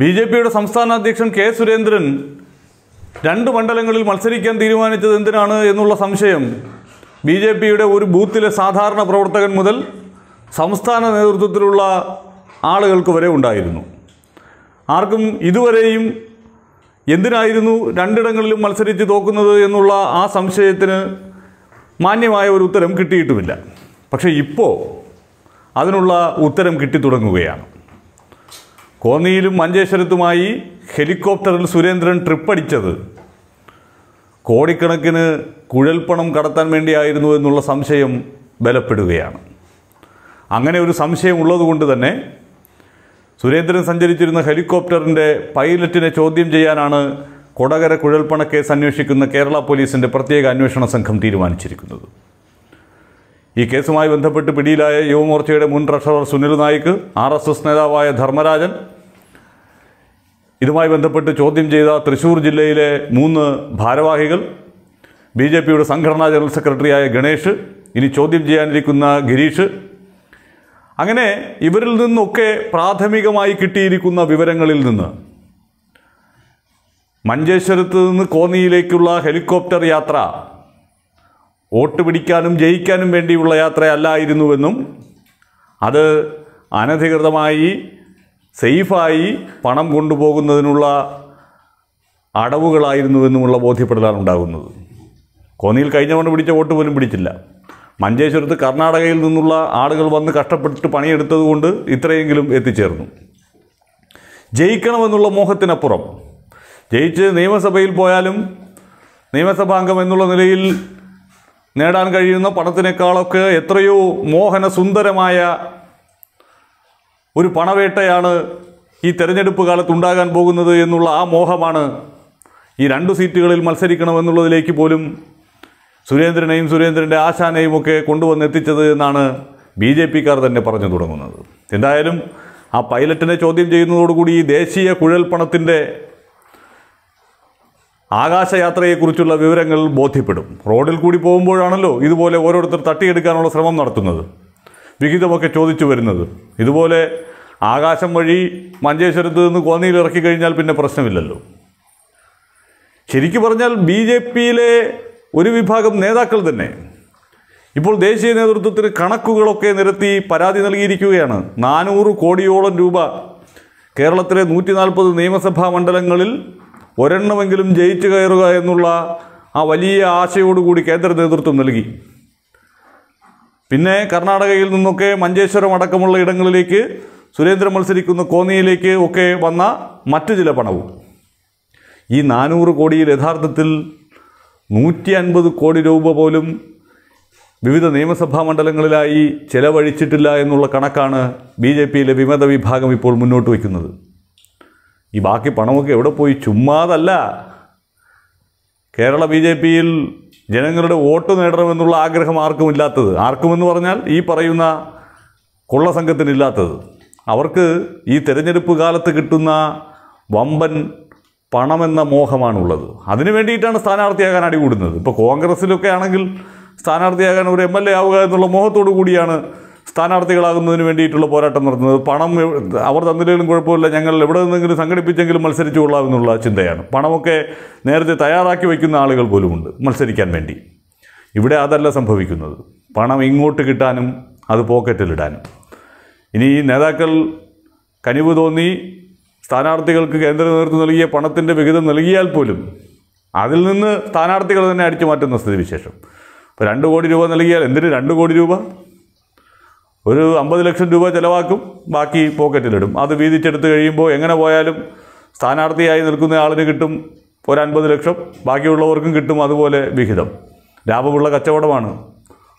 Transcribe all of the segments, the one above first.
B J പിയുടെ സംസ്ഥാന അധ്യക്ഷൻ കെ സുരേന്ദ്രൻ രണ്ട് മണ്ഡലങ്ങളിൽ മത്സരിക്കാൻ തീരുമാനിച്ചത് എന്തിനാണ് എന്നുള്ള സംശയം ബി ജെ പിയുടെ ഒരു ബൂത്തിലെ സാധാരണ പ്രവർത്തകൻ മുതൽ സംസ്ഥാന നേതൃത്വത്തിലുള്ള ആളുകൾക്ക് വരെ ഉണ്ടായിരുന്നു. ആർക്കും ഇതുവരെയും എന്തിനായിരുന്നു രണ്ടിടങ്ങളിലും മത്സരിച്ച് തോക്കുന്നത് എന്നുള്ള ആ സംശയത്തിന് മാന്യമായ ഒരു ഉത്തരം കിട്ടിയിട്ടുമില്ല. പക്ഷേ ഇപ്പോൾ അതിനുള്ള ഉത്തരം കിട്ടിത്തുടങ്ങുകയാണ്. കോന്നിയിലും മഞ്ചേശ്വരത്തുമായി ഹെലികോപ്റ്ററിൽ സുരേന്ദ്രൻ ട്രിപ്പടിച്ചത് കോടിക്കണക്കിന് കുഴൽപ്പണം കടത്താൻ വേണ്ടിയായിരുന്നു എന്നുള്ള സംശയം ബലപ്പെടുകയാണ്. അങ്ങനെ ഒരു സംശയം ഉള്ളതുകൊണ്ട് തന്നെ സുരേന്ദ്രൻ സഞ്ചരിച്ചിരുന്ന ഹെലികോപ്റ്ററിന്റെ പൈലറ്റിനെ ചോദ്യം ചെയ്യാനാണ് കൊടകര കുഴൽപ്പണ കേസ് അന്വേഷിക്കുന്ന കേരള പോലീസിന്റെ പ്രത്യേക അന്വേഷണ സംഘം തീരുമാനിച്ചിരിക്കുന്നത്. ഈ കേസുമായി ബന്ധപ്പെട്ട് പിടിയിലായ യുവമോർച്ചയുടെ മുൻ treasurer Sunil Naik R S S നേതാവായ ധർമ്മരാജൻ. ഇതുമായി ബന്ധപ്പെട്ട് ചോദ്യം ചെയ്ത തൃശൂർ ജില്ലയിലെ മൂന്ന് ഭാരവാഹികൾ ബി ജെ പിയുടെ സംഘടനാ ജനറൽ സെക്രട്ടറിയായ ഗണേഷ് ഇനി ചോദ്യം ചെയ്യാനിരിക്കുന്ന ഗിരീഷ്. അങ്ങനെ ഇവരിൽ നിന്നൊക്കെ പ്രാഥമികമായി കിട്ടിയിരിക്കുന്ന വിവരങ്ങളിൽ നിന്ന് മഞ്ചേശ്വരത്ത് നിന്ന് കോന്നിയിലേക്കുള്ള ഹെലികോപ്റ്റർ യാത്ര വോട്ട് പിടിക്കാനും ജയിക്കാനും വേണ്ടിയുള്ള യാത്രയല്ലായിരുന്നുവെന്നും അത് അനധികൃതമായി സേഫായി പണം കൊണ്ടുപോകുന്നതിനുള്ള അടവുകളായിരുന്നുവെന്നുമുള്ള ബോധ്യപ്പെടലാണ് ഉണ്ടാകുന്നത്. കോന്നിയിൽ കഴിഞ്ഞ കൊണ്ട് പിടിച്ച വോട്ട് പോലും പിടിച്ചില്ല. മഞ്ചേശ്വരത്ത് കർണാടകയിൽ നിന്നുള്ള ആളുകൾ വന്ന് കഷ്ടപ്പെട്ടിട്ട് പണിയെടുത്തതുകൊണ്ട് ഇത്രയെങ്കിലും എത്തിച്ചേർന്നു. ജയിക്കണമെന്നുള്ള മോഹത്തിനപ്പുറം. ജയിച്ച് നിയമസഭയിൽ പോയാലും നിയമസഭാംഗം എന്നുള്ള നിലയിൽ നേടാൻ കഴിയുന്ന പണത്തിനേക്കാളൊക്കെ എത്രയോ മോഹന സുന്ദരമായ ഒരു പണവേട്ടയാണ് ഈ തെരഞ്ഞെടുപ്പ് കാലത്ത് ഉണ്ടാകാൻ പോകുന്നത് എന്നുള്ള ആ മോഹമാണ് ഈ രണ്ട് സീറ്റുകളിൽ മത്സരിക്കണമെന്നുള്ളതിലേക്ക് പോലും സുരേന്ദ്രനെയും സുരേന്ദ്രന്റെ ആശാനെയും ഒക്കെ കൊണ്ടുവന്നെത്തിച്ചത് എന്നാണ് ബി ജെ പിക്കാർ തന്നെ പറഞ്ഞു തുടങ്ങുന്നത്. എന്തായാലും ആ പൈലറ്റിനെ ചോദ്യം ചെയ്യുന്നതോടുകൂടി ഈ ദേശീയ കുഴൽപ്പണത്തിന്റെ ആകാശയാത്രയെക്കുറിച്ചുള്ള വിവരങ്ങൾ ബോധ്യപ്പെടും. റോഡിൽ കൂടി പോകുമ്പോഴാണല്ലോ ഇതുപോലെ ഓരോരുത്തർ തട്ടിയെടുക്കാനുള്ള ശ്രമം നടത്തുന്നത്. വിഹിതമൊക്കെ ചോദിച്ചു വരുന്നത്. ഇതുപോലെ ആകാശം വഴി മഞ്ചേശ്വരത്ത് നിന്ന് കോന്നിയിൽ ഇറക്കി കഴിഞ്ഞാൽ പിന്നെ പ്രശ്നമില്ലല്ലോ. ശരിക്കു പറഞ്ഞാൽ ബി ജെ പിയിലെ ഒരു വിഭാഗം നേതാക്കൾ തന്നെ ഇപ്പോൾ ദേശീയ നേതൃത്വത്തിന് കണക്കുകളൊക്കെ നിരത്തി പരാതി നൽകിയിരിക്കുകയാണ്. നാനൂറ് കോടിയോളം രൂപ കേരളത്തിലെ നൂറ്റി നാൽപ്പത് നിയമസഭാ മണ്ഡലങ്ങളിൽ ഒരെണ്ണമെങ്കിലും ജയിച്ചു കയറുക എന്നുള്ള ആ വലിയ ആശയോടുകൂടി കേന്ദ്ര നേതൃത്വം നൽകി. പിന്നെ കർണാടകയിൽ നിന്നൊക്കെ മഞ്ചേശ്വരം അടക്കമുള്ള ഇടങ്ങളിലേക്ക് സുരേന്ദ്രൻ മത്സരിക്കുന്ന കോന്നിയിലേക്ക് ഒക്കെ വന്ന മറ്റു ചില പണവും. ഈ നാനൂറ് കോടിയിൽ യഥാർത്ഥത്തിൽ നൂറ്റി അൻപത് കോടി രൂപ പോലും വിവിധ നിയമസഭാ മണ്ഡലങ്ങളിലായി ചെലവഴിച്ചിട്ടില്ല എന്നുള്ള കണക്കാണ് ബി ജെ പിയിലെ വിമത വിഭാഗം ഇപ്പോൾ മുന്നോട്ട് വയ്ക്കുന്നത്. ഈ ബാക്കി പണമൊക്കെ എവിടെ പോയി? ചുമ്മാതല്ല. കേരള ബി ജെ പിയിൽ ജനങ്ങളുടെ വോട്ട് നേടണമെന്നുള്ള ആഗ്രഹം ആർക്കും ഇല്ലാത്തത്. ആർക്കുമെന്ന് പറഞ്ഞാൽ ഈ പറയുന്ന കൊള്ള സംഘത്തിനില്ലാത്തത്. അവർക്ക് ഈ തിരഞ്ഞെടുപ്പ് കാലത്ത് കിട്ടുന്ന വമ്പൻ പണമെന്ന മോഹമാണുള്ളത്. അതിനു വേണ്ടിയിട്ടാണ് സ്ഥാനാർത്ഥിയാകാൻ അടികൂടുന്നത്. ഇപ്പോൾ കോൺഗ്രസ്സിലൊക്കെ ആണെങ്കിൽ സ്ഥാനാർത്ഥിയാകാൻ ഒരു എം എൽ എ ആവുക എന്നുള്ള മോഹത്തോടു കൂടിയാണ് സ്ഥാനാർത്ഥികളാകുന്നതിന് വേണ്ടിയിട്ടുള്ള പോരാട്ടം നടത്തുന്നത് പണം അവർ തന്നില്ലെങ്കിലും കുഴപ്പമില്ല. ഞങ്ങൾ എവിടെ നിന്നെങ്കിലും സംഘടിപ്പിച്ചെങ്കിലും മത്സരിച്ചു കൊള്ളാമെന്നുള്ള ചിന്തയാണ്. പണമൊക്കെ നേരത്തെ തയ്യാറാക്കി വയ്ക്കുന്ന ആളുകൾ പോലുമുണ്ട് മത്സരിക്കാൻ വേണ്ടി. ഇവിടെ അതല്ല സംഭവിക്കുന്നത്. പണം ഇങ്ങോട്ട് കിട്ടാനും അത് പോക്കറ്റിലിടാനും. ഇനി നേതാക്കൾ കനിവ് തോന്നി സ്ഥാനാർത്ഥികൾക്ക് കേന്ദ്ര നേതൃത്വം നൽകിയ പണത്തിന്റെ വിഹിതം നൽകിയാൽ പോലും അതിൽ നിന്ന് സ്ഥാനാർത്ഥികൾ തന്നെ അടിച്ചു മാറ്റുന്ന സ്ഥിതിവിശേഷം. ഇപ്പോൾ രണ്ട് കോടി രൂപ നൽകിയാൽ എന്തിന് രണ്ട് കോടി രൂപ? ഒരു അമ്പത് ലക്ഷം രൂപ ചിലവാക്കും ബാക്കി പോക്കറ്റിലിടും. അത് വീതിച്ചെടുത്ത് കഴിയുമ്പോൾ എങ്ങനെ പോയാലും സ്ഥാനാർത്ഥിയായി നിൽക്കുന്ന ആളിന് കിട്ടും ഒരു അൻപത് ലക്ഷം ബാക്കിയുള്ളവർക്കും കിട്ടും അതുപോലെ വിഹിതം. ലാഭമുള്ള കച്ചവടമാണ്.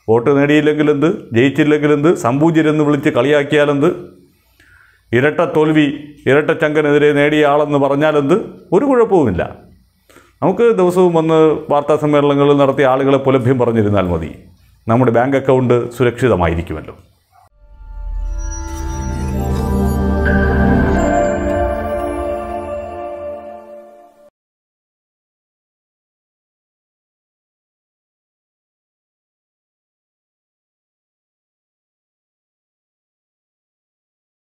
വോട്ട് നേടിയില്ലെങ്കിൽ എന്ത് ജയിച്ചില്ലെങ്കിൽ എന്ത് സമ്പൂജ്യരെന്ന് വിളിച്ച് കളിയാക്കിയാലെന്ത് ഇരട്ട തോൽവി ഇരട്ട ചങ്കനെതിരെ നേടിയ ആളെന്ന് പറഞ്ഞാലെന്ത് ഒരു കുഴപ്പവുമില്ല. നമുക്ക് ദിവസവും വന്ന് വാർത്താ സമ്മേളനങ്ങളിൽ നടത്തിയ ആളുകളെ പുലഭ്യം പറഞ്ഞിരുന്നാൽ മതി. നമ്മുടെ ബാങ്ക് അക്കൗണ്ട് സുരക്ഷിതമായിരിക്കുമല്ലോ.